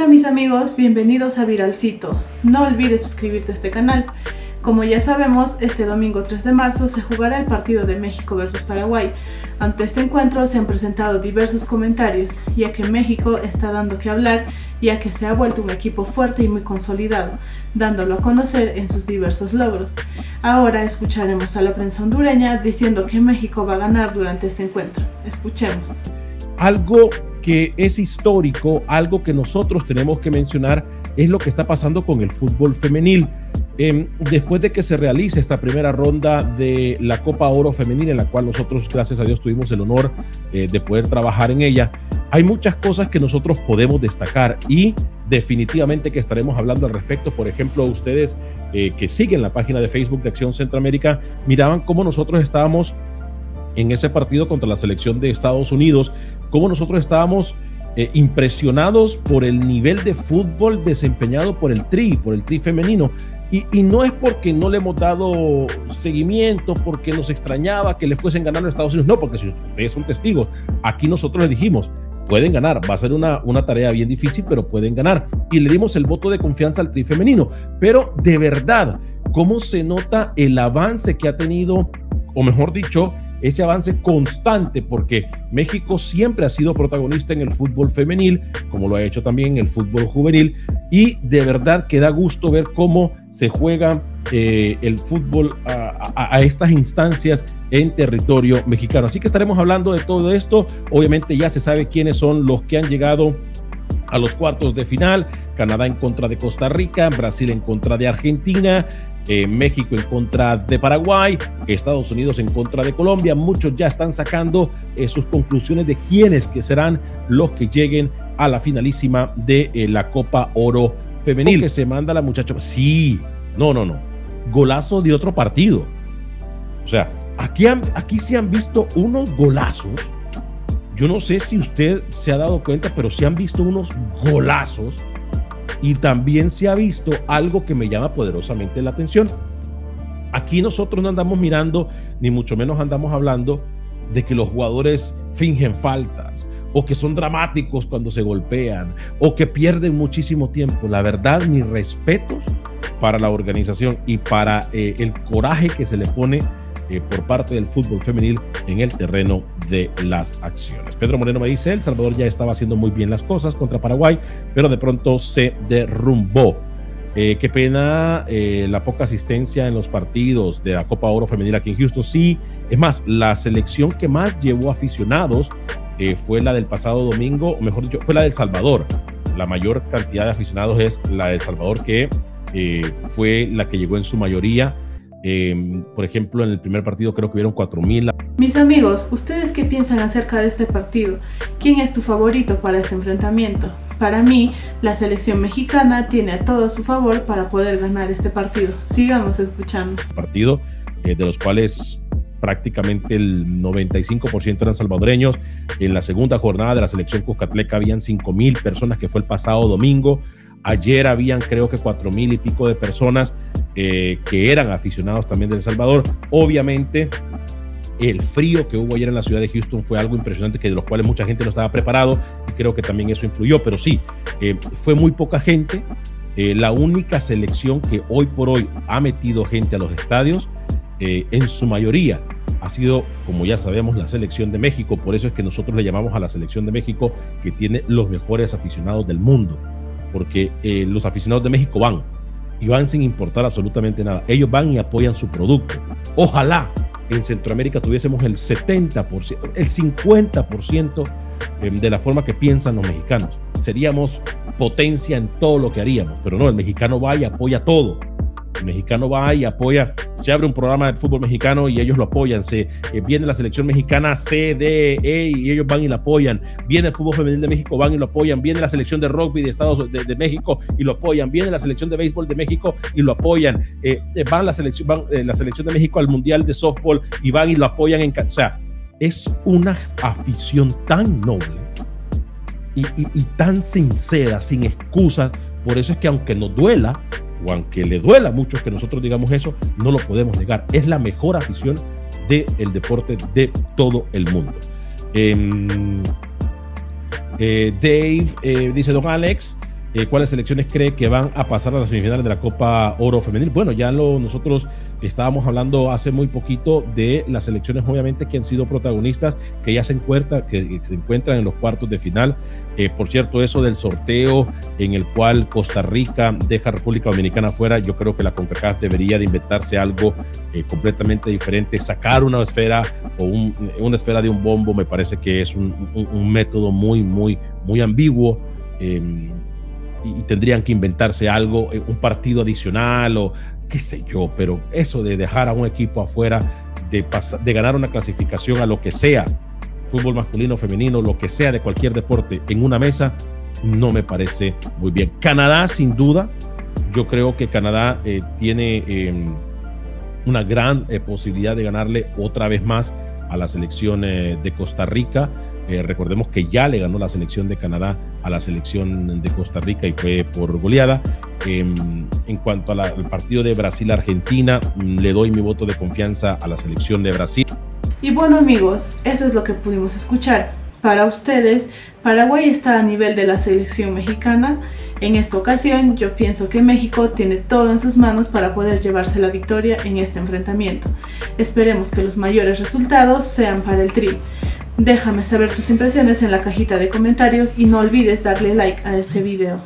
Hola mis amigos, bienvenidos a Viralcito. No olvides suscribirte a este canal. Como ya sabemos, este domingo 3 de marzo se jugará el partido de México versus Paraguay. Ante este encuentro se han presentado diversos comentarios, ya que México está dando que hablar, ya que se ha vuelto un equipo fuerte y muy consolidado, dándolo a conocer en sus diversos logros. Ahora escucharemos a la prensa hondureña diciendo que México va a ganar durante este encuentro. Escuchemos. Algo que es histórico, algo que nosotros tenemos que mencionar, es lo que está pasando con el fútbol femenil. Em, después de que se realice esta primera ronda de la Copa Oro Femenil, en la cual nosotros, gracias a Dios, tuvimos el honor eh, de poder trabajar en ella, hay muchas cosas que nosotros podemos destacar y definitivamente que estaremos hablando al respecto. Por ejemplo, ustedes eh, que siguen la página de Facebook de Acción Centroamérica, miraban cómo nosotros estábamos en ese partido contra la selección de Estados Unidos, cómo nosotros estábamos eh, impresionados por el nivel de fútbol desempeñado por el Tri, por el Tri femenino. Y, no es porque no le hemos dado seguimiento, porque nos extrañaba que le fuesen ganando a Estados Unidos, no, porque si ustedes son testigos, aquí nosotros les dijimos, pueden ganar, va a ser una, una tarea bien difícil, pero pueden ganar. Y le dimos el voto de confianza al Tri femenino. Pero de verdad, ¿cómo se nota el avance que ha tenido, o mejor dicho, ese avance constante, porque México siempre ha sido protagonista en el fútbol femenil, como lo ha hecho también en el fútbol juvenil, y de verdad que da gusto ver cómo se juega eh, el fútbol a, estas instancias en territorio mexicano. Así que estaremos hablando de todo esto. Obviamente ya se sabe quiénes son los que han llegado a los cuartos de final. Canadá en contra de Costa Rica, Brasil en contra de Argentina, eh, México en contra de Paraguay, Estados Unidos en contra de Colombia. Muchos ya están sacando eh, sus conclusiones de quiénes que serán los que lleguen a la finalísima de eh, la Copa Oro Femenil. Que se manda la muchacha. Sí, no, no, no. Golazo de otro partido. O sea, aquí, aquí se han visto unos golazos. Yo no sé si usted se ha dado cuenta, pero se han visto unos golazos y también se ha visto algo que me llama poderosamente la atención. Aquí nosotros no andamos mirando, ni mucho menos andamos hablando de que los jugadores fingen faltas o que son dramáticos cuando se golpean o que pierden muchísimo tiempo. La verdad, mis respetos para la organización y para eh, el coraje que se le pone eh, por parte del fútbol femenil en el terreno de las acciones. Pedro Moreno me dice, El Salvador ya estaba haciendo muy bien las cosas contra Paraguay, pero de pronto se derrumbó. Eh, qué pena eh, la poca asistencia en los partidos de la Copa Oro Femenil aquí en Houston. Sí, es más, la selección que más llevó aficionados fue la del pasado domingo, o mejor dicho, fue la del Salvador. La mayor cantidad de aficionados es la del Salvador, que fue la que llegó en su mayoría Em, por ejemplo, en el primer partido creo que hubieron 4.000. Mis amigos, ¿ustedes qué piensan acerca de este partido? ¿Quién es tu favorito para este enfrentamiento? Para mí, la selección mexicana tiene a todo a su favor para poder ganar este partido. Sigamos escuchando. Partido eh, de los cuales prácticamente el 95% eran salvadoreños. En la segunda jornada de la selección Cuscatleca habían 5.000 personas, que fue el pasado domingo. Ayer habían creo que 4.000 y pico de personas. Eh, que eran aficionados también de El Salvador. Obviamente, el frío que hubo ayer en la ciudad de Houston fue algo impresionante, que de los cuales mucha gente no estaba preparado, y creo que también eso influyó, pero sí, eh, fue muy poca gente. Eh, la única selección que hoy por hoy ha metido gente a los estadios, en su mayoría, ha sido, como ya sabemos, la selección de México. Por eso es que nosotros le llamamos a la selección de México que tiene los mejores aficionados del mundo, porque los aficionados de México van, y van sin importar absolutamente nada. Ellos van y apoyan su producto. Ojalá en Centroamérica tuviésemos el 70%, el 50% em, de la forma que piensan los mexicanos. Seríamos potencia en todo lo que haríamos, pero no, el mexicano va y apoya todo. Mexicano va y apoya, se abre un programa de fútbol mexicano y ellos lo apoyan. Se eh, viene la selección mexicana C, D, E y ellos van y lo apoyan. Viene el fútbol femenil de México, van y lo apoyan. Viene la selección de rugby de Estados de, México y lo apoyan. Viene la selección de béisbol de México y lo apoyan. Eh, eh, van la selección, van, la selección de México al mundial de softball y van y lo apoyan en, o sea, es una afición tan noble y, y tan sincera, sin excusas. Por eso es que aunque nos duela, o aunque le duela a muchos que nosotros digamos eso, no lo podemos negar. Es la mejor afición del deporte de todo el mundo. Em, eh, Dave eh, dice, don Alex, eh, cuáles selecciones cree que van a pasar a las semifinales de la Copa Oro Femenil. Bueno, ya lo, nosotros estábamos hablando hace muy poquito de las selecciones, obviamente, que han sido protagonistas, que ya se, encuentra, que se encuentran en los cuartos de final. Eh, por cierto, eso del sorteo en el cual Costa Rica deja a República Dominicana fuera, yo creo que la CONCACAF debería de inventarse algo eh, completamente diferente, sacar una esfera o una esfera de un bombo, me parece que es un, un método muy, muy, muy ambiguo. Eh, y tendrían que inventarse algo, eh, un partido adicional o qué sé yo, pero eso de dejar a un equipo afuera, de, de ganar una clasificación a lo que sea, fútbol masculino, femenino, lo que sea de cualquier deporte en una mesa, no me parece muy bien. Canadá, sin duda, yo creo que Canadá eh, tiene em, una gran eh, posibilidad de ganarle otra vez más a la selección de Costa Rica. Eh, recordemos que ya le ganó la selección de Canadá a la selección de Costa Rica y fue por goleada. Em, en cuanto al partido de Brasil-Argentina, mm, le doy mi voto de confianza a la selección de Brasil. Y bueno amigos, eso es lo que pudimos escuchar. Para ustedes, Paraguay está a nivel de la selección mexicana. En esta ocasión yo pienso que México tiene todo en sus manos para poder llevarse la victoria en este enfrentamiento. Esperemos que los mayores resultados sean para el Tri. Déjame saber tus impresiones en la cajita de comentarios y no olvides darle like a este video.